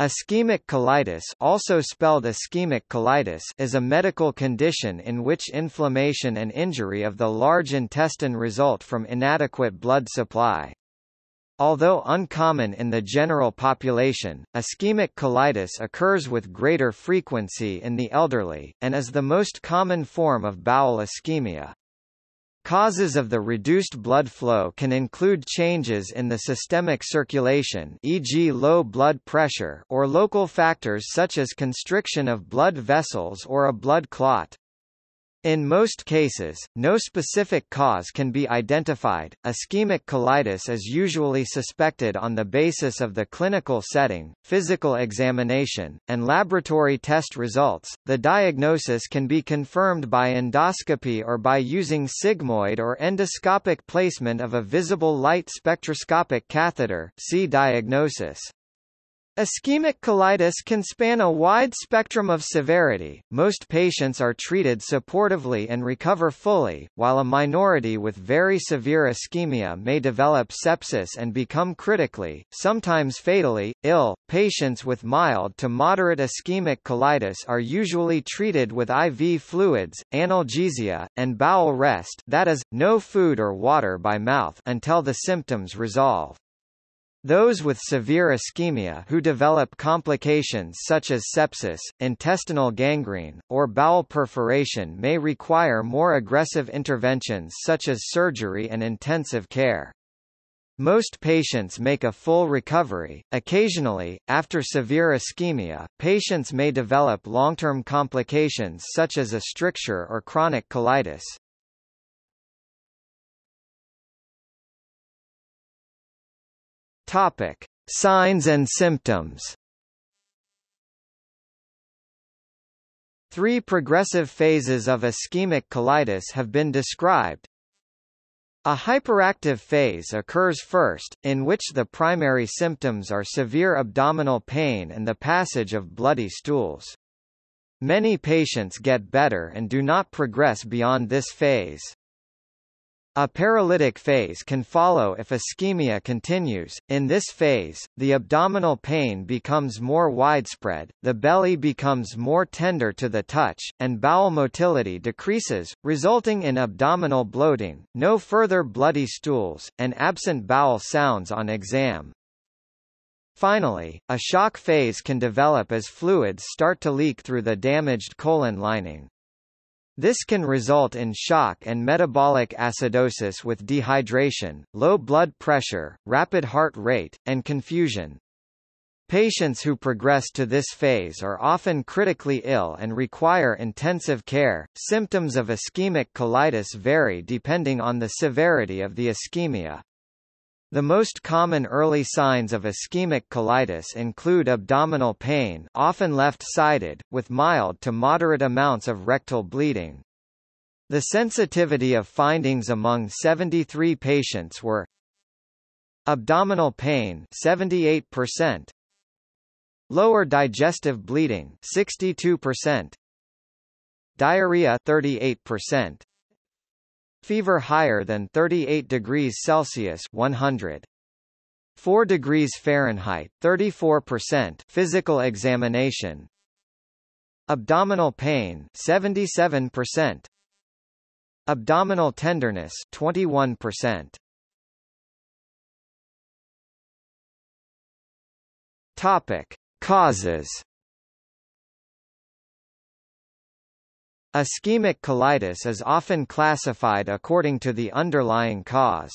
Ischemic colitis also spelled ischaemic colitis is a medical condition in which inflammation and injury of the large intestine result from inadequate blood supply. Although uncommon in the general population, ischemic colitis occurs with greater frequency in the elderly, and is the most common form of bowel ischemia. Causes of the reduced blood flow can include changes in the systemic circulation e.g. low blood pressure or local factors such as constriction of blood vessels or a blood clot. In most cases, no specific cause can be identified. Ischemic colitis is usually suspected on the basis of the clinical setting, physical examination, and laboratory test results. The diagnosis can be confirmed by endoscopy or by using sigmoid or endoscopic placement of a visible light spectroscopic catheter. See diagnosis. Ischemic colitis can span a wide spectrum of severity. Most patients are treated supportively and recover fully, while a minority with very severe ischemia may develop sepsis and become critically, sometimes fatally, ill. Patients with mild to moderate ischemic colitis are usually treated with IV fluids, analgesia, and bowel rest, that is, no food or water by mouth until the symptoms resolve. Those with severe ischemia who develop complications such as sepsis, intestinal gangrene, or bowel perforation may require more aggressive interventions such as surgery and intensive care. Most patients make a full recovery. Occasionally, after severe ischemia, patients may develop long-term complications such as a stricture or chronic colitis. Topic: Signs and symptoms. Three progressive phases of ischemic colitis have been described. A hyperactive phase occurs first, in which the primary symptoms are severe abdominal pain and the passage of bloody stools. Many patients get better and do not progress beyond this phase. A paralytic phase can follow if ischemia continues. In this phase, the abdominal pain becomes more widespread, the belly becomes more tender to the touch, and bowel motility decreases, resulting in abdominal bloating, no further bloody stools, and absent bowel sounds on exam. Finally, a shock phase can develop as fluids start to leak through the damaged colon lining. This can result in shock and metabolic acidosis with dehydration, low blood pressure, rapid heart rate, and confusion. Patients who progress to this phase are often critically ill and require intensive care. Symptoms of ischemic colitis vary depending on the severity of the ischemia. The most common early signs of ischemic colitis include abdominal pain often left-sided, with mild to moderate amounts of rectal bleeding. The sensitivity of findings among 73 patients were Abdominal pain 78%, Lower digestive bleeding 62%, Diarrhea 38%, Fever higher than 38 degrees Celsius 100. 4 degrees Fahrenheit 34% physical examination. Abdominal pain 77% Abdominal tenderness 21% Topic Causes Ischemic colitis is often classified according to the underlying cause.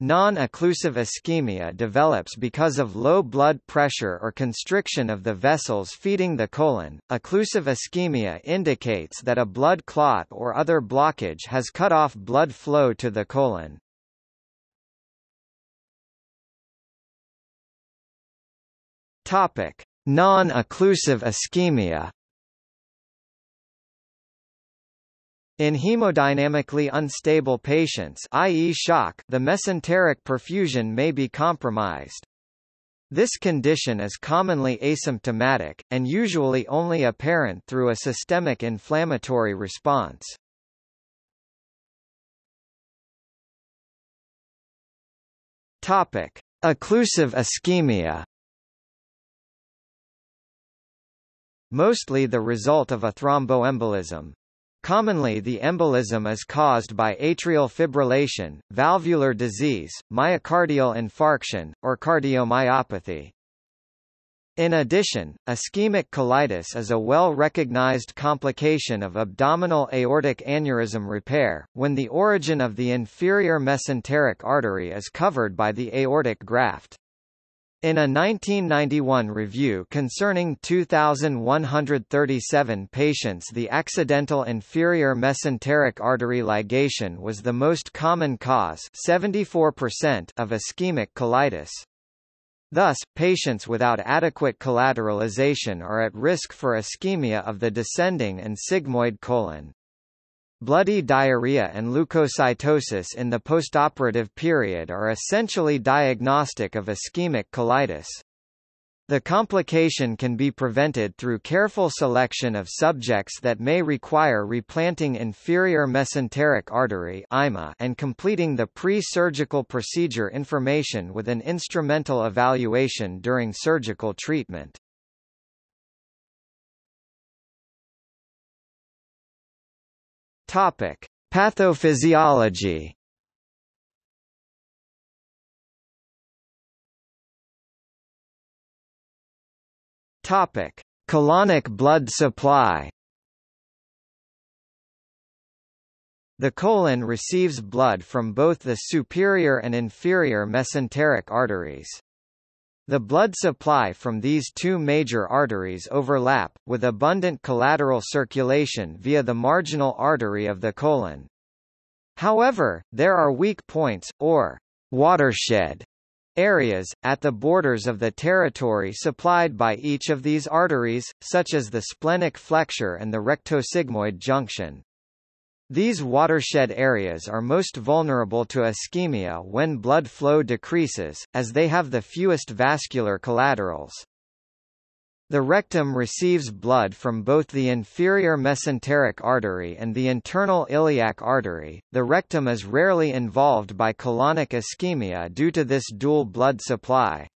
Non-occlusive ischemia develops because of low blood pressure or constriction of the vessels feeding the colon. Occlusive ischemia indicates that a blood clot or other blockage has cut off blood flow to the colon. Topic: Non-occlusive ischemia. In hemodynamically unstable patients i.e. shock, the mesenteric perfusion may be compromised. This condition is commonly asymptomatic, and usually only apparent through a systemic inflammatory response. Topic. Occlusive ischemia mostly the result of a thromboembolism. Commonly the embolism is caused by atrial fibrillation, valvular disease, myocardial infarction, or cardiomyopathy. In addition, ischemic colitis is a well-recognized complication of abdominal aortic aneurysm repair, when the origin of the inferior mesenteric artery is covered by the aortic graft. In a 1991 review concerning 2,137 patients the accidental inferior mesenteric artery ligation was the most common cause 74% of ischemic colitis. Thus, patients without adequate collateralization are at risk for ischemia of the descending and sigmoid colon. Bloody diarrhea and leukocytosis in the postoperative period are essentially diagnostic of ischemic colitis. The complication can be prevented through careful selection of subjects that may require replanting inferior mesenteric artery and completing the pre-surgical procedure information with an instrumental evaluation during surgical treatment. Topic: Pathophysiology Topic: Colonic blood supply. The colon receives blood from both the superior and inferior mesenteric arteries. The blood supply from these two major arteries overlap, with abundant collateral circulation via the marginal artery of the colon. However, there are weak points, or watershed, areas, at the borders of the territory supplied by each of these arteries, such as the splenic flexure and the rectosigmoid junction. These watershed areas are most vulnerable to ischemia when blood flow decreases, as they have the fewest vascular collaterals. The rectum receives blood from both the inferior mesenteric artery and the internal iliac artery. The rectum is rarely involved by colonic ischemia due to this dual blood supply.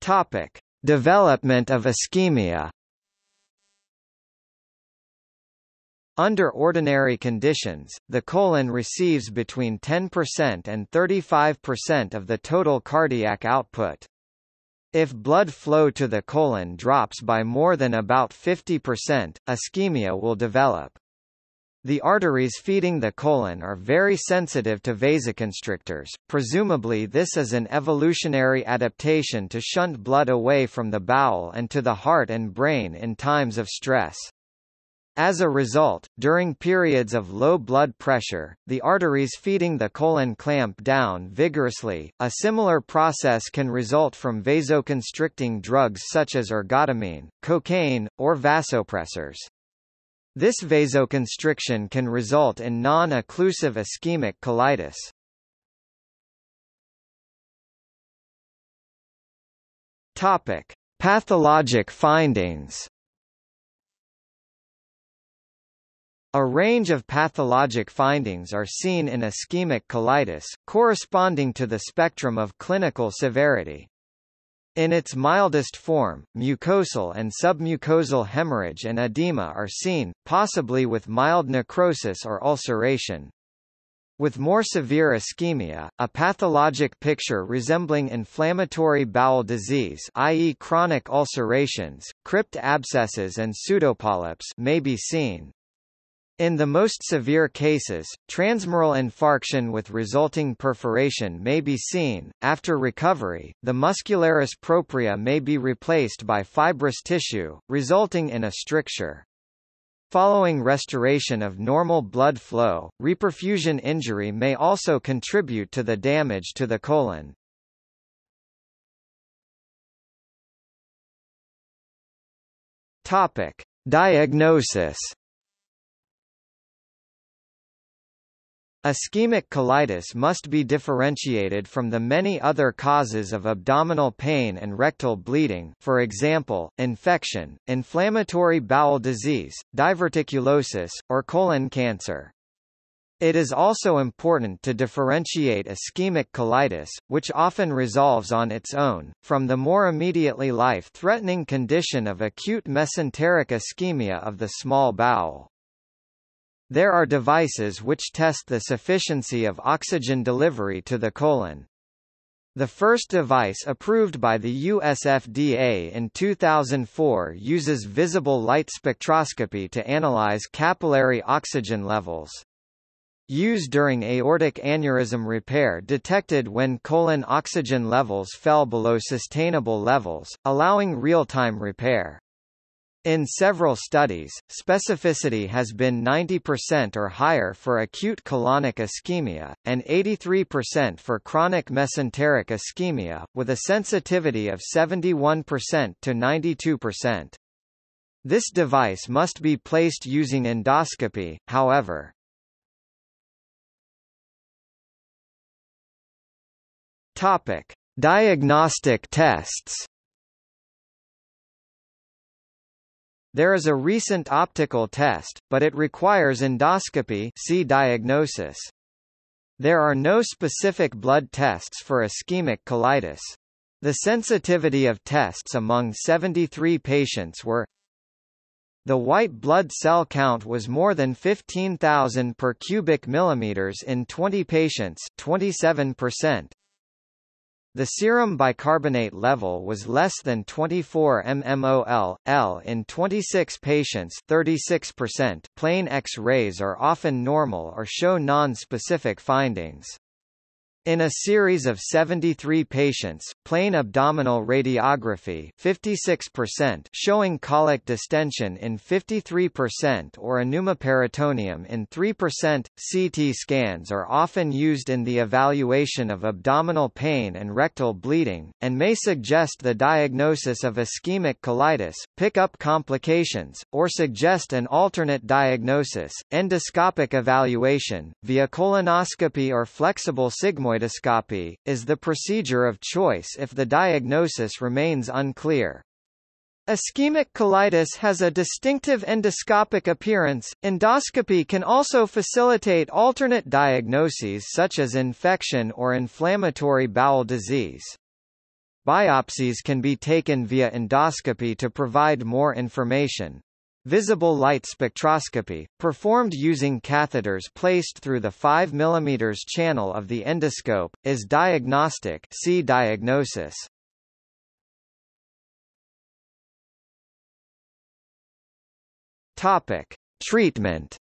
Topic: Development of ischemia. Under ordinary conditions, the colon receives between 10% and 35% of the total cardiac output. If blood flow to the colon drops by more than about 50%, ischemia will develop. The arteries feeding the colon are very sensitive to vasoconstrictors, presumably this is an evolutionary adaptation to shunt blood away from the bowel and to the heart and brain in times of stress. As a result, during periods of low blood pressure, the arteries feeding the colon clamp down vigorously. A similar process can result from vasoconstricting drugs such as ergotamine, cocaine, or vasopressors. This vasoconstriction can result in non-occlusive ischemic colitis. Topic: Pathologic findings. A range of pathologic findings are seen in ischemic colitis, corresponding to the spectrum of clinical severity. In its mildest form, mucosal and submucosal hemorrhage and edema are seen, possibly with mild necrosis or ulceration. With more severe ischemia, a pathologic picture resembling inflammatory bowel disease i.e. chronic ulcerations, crypt abscesses and pseudopolyps may be seen. In the most severe cases, transmural infarction with resulting perforation may be seen. After recovery, the muscularis propria may be replaced by fibrous tissue, resulting in a stricture. Following restoration of normal blood flow, reperfusion injury may also contribute to the damage to the colon. Topic: Diagnosis Ischemic colitis must be differentiated from the many other causes of abdominal pain and rectal bleeding for example, infection, inflammatory bowel disease, diverticulosis, or colon cancer. It is also important to differentiate ischemic colitis, which often resolves on its own, from the more immediately life-threatening condition of acute mesenteric ischemia of the small bowel. There are devices which test the sufficiency of oxygen delivery to the colon. The first device approved by the US FDA in 2004 uses visible light spectroscopy to analyze capillary oxygen levels. Use during aortic aneurysm repair detected when colon oxygen levels fell below sustainable levels, allowing real-time repair. In several studies, specificity has been 90% or higher for acute colonic ischemia, and 83% for chronic mesenteric ischemia, with a sensitivity of 71% to 92%. This device must be placed using endoscopy, however. Topic: Diagnostic tests. There is a recent optical test, but it requires endoscopy see diagnosis. There are no specific blood tests for ischemic colitis. The sensitivity of tests among 73 patients were the white blood cell count was more than 15,000 per cubic millimeters in 20 patients 27%. The serum bicarbonate level was less than 24 mmol, L in 26 patients 36%. Plain X-rays are often normal or show non-specific findings. In a series of 73 patients, plain abdominal radiography 56% showing colic distension in 53% or a pneumoperitoneum in 3%, CT scans are often used in the evaluation of abdominal pain and rectal bleeding, and may suggest the diagnosis of ischemic colitis, pick up complications, or suggest an alternate diagnosis. Endoscopic evaluation, via colonoscopy or flexible sigmoid sigmoidoscopy, is the procedure of choice if the diagnosis remains unclear. Ischemic colitis has a distinctive endoscopic appearance. Endoscopy can also facilitate alternate diagnoses such as infection or inflammatory bowel disease. Biopsies can be taken via endoscopy to provide more information. Visible light spectroscopy, performed using catheters placed through the 5 mm channel of the endoscope, is diagnostic see diagnosis. Topic. Treatment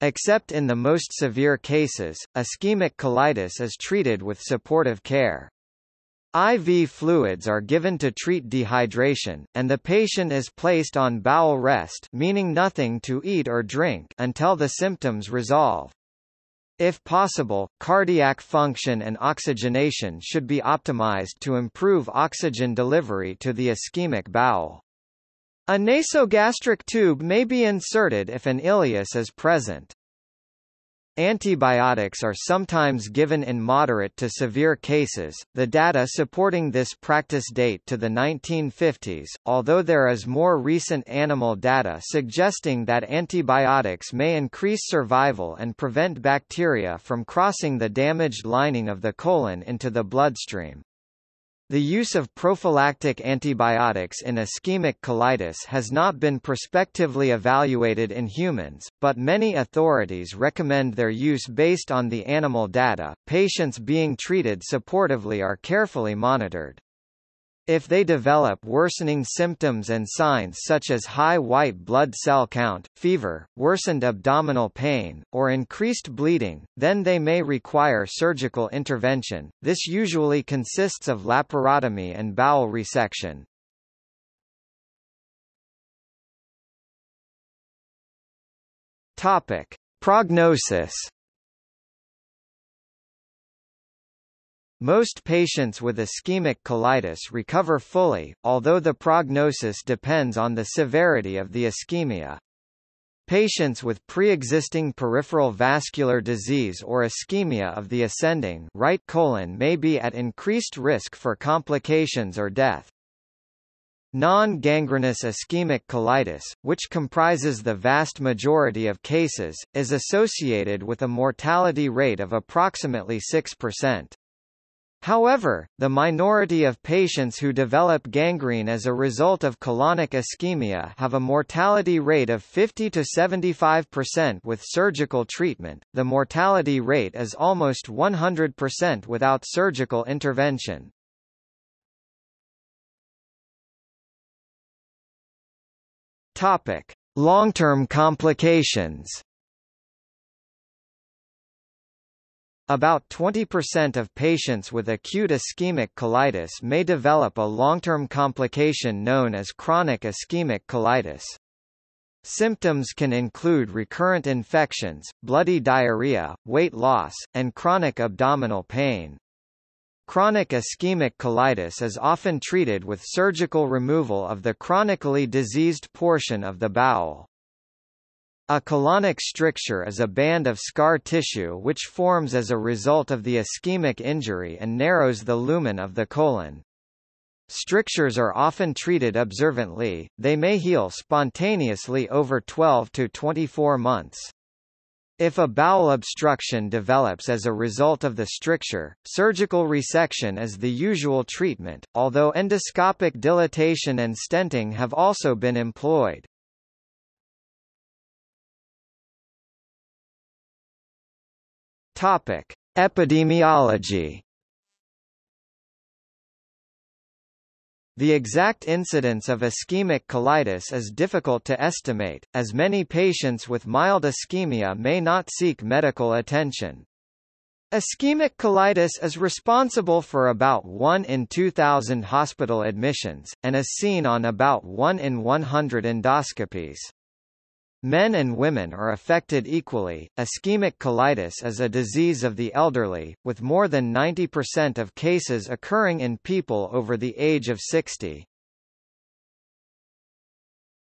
Except in the most severe cases, ischemic colitis is treated with supportive care. IV fluids are given to treat dehydration, and the patient is placed on bowel rest meaning nothing to eat or drink until the symptoms resolve. If possible, cardiac function and oxygenation should be optimized to improve oxygen delivery to the ischemic bowel. A nasogastric tube may be inserted if an ileus is present. Antibiotics are sometimes given in moderate to severe cases. The data supporting this practice date to the 1950s, although there is more recent animal data suggesting that antibiotics may increase survival and prevent bacteria from crossing the damaged lining of the colon into the bloodstream. The use of prophylactic antibiotics in ischemic colitis has not been prospectively evaluated in humans, but many authorities recommend their use based on the animal data. Patients being treated supportively are carefully monitored. If they develop worsening symptoms and signs such as high white blood cell count, fever, worsened abdominal pain, or increased bleeding, then they may require surgical intervention. This usually consists of laparotomy and bowel resection. Topic: Prognosis Most patients with ischemic colitis recover fully, although the prognosis depends on the severity of the ischemia. Patients with pre-existing peripheral vascular disease or ischemia of the ascending right colon may be at increased risk for complications or death. Non-gangrenous ischemic colitis, which comprises the vast majority of cases, is associated with a mortality rate of approximately 6%. However, the minority of patients who develop gangrene as a result of colonic ischemia have a mortality rate of 50 to 75% with surgical treatment. The mortality rate is almost 100% without surgical intervention. Topic: Long-term complications. About 20% of patients with acute ischemic colitis may develop a long-term complication known as chronic ischemic colitis. Symptoms can include recurrent infections, bloody diarrhea, weight loss, and chronic abdominal pain. Chronic ischemic colitis is often treated with surgical removal of the chronically diseased portion of the bowel. A colonic stricture is a band of scar tissue which forms as a result of the ischemic injury and narrows the lumen of the colon. Strictures are often treated observantly, they may heal spontaneously over 12 to 24 months. If a bowel obstruction develops as a result of the stricture, surgical resection is the usual treatment, although endoscopic dilatation and stenting have also been employed. Topic: Epidemiology. The exact incidence of ischemic colitis is difficult to estimate, as many patients with mild ischemia may not seek medical attention. Ischemic colitis is responsible for about 1 in 2,000 hospital admissions, and is seen on about 1 in 100 endoscopies. Men and women are affected equally. Ischemic colitis is a disease of the elderly, with more than 90% of cases occurring in people over the age of 60.